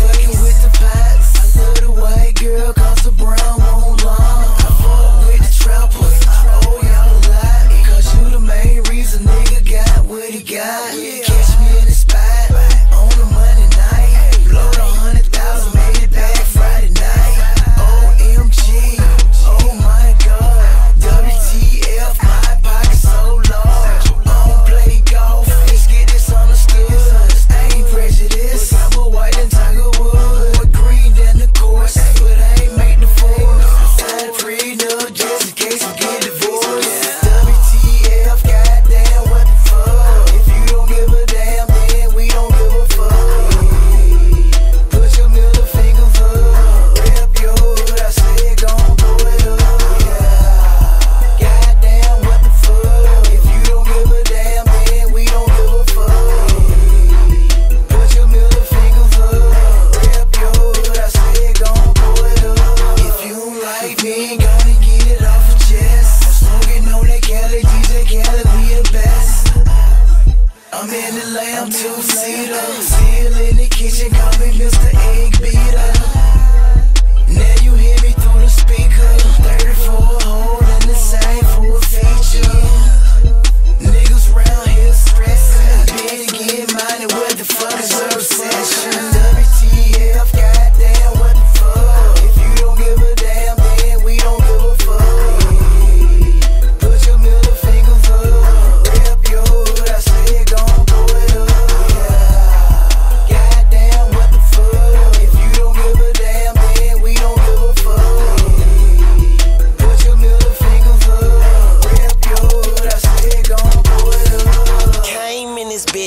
Fucking with the facts. I love the white girl, cause the brown. kitchen, call me Mr. A.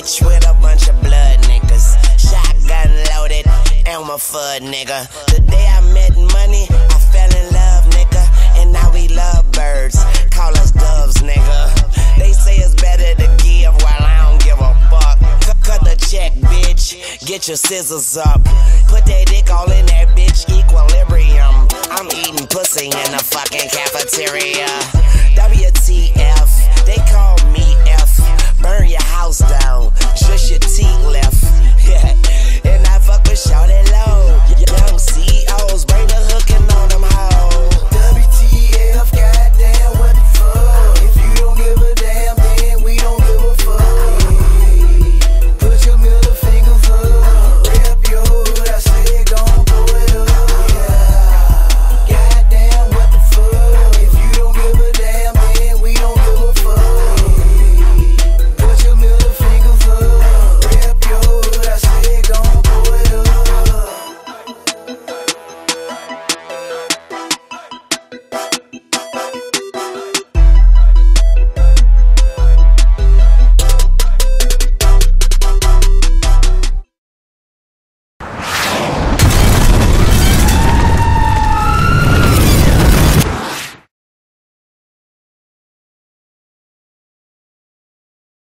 bitch with a bunch of blood niggas. Shotgun loaded, and my fud nigga. The day I met money, I fell in love, nigga. And now we love birds, call us doves, nigga. They say it's better to give while I don't give a fuck. Cut the check, bitch. Get your scissors up. Put that dick all in that bitch equilibrium. I'm eating pussy in the fucking cafeteria.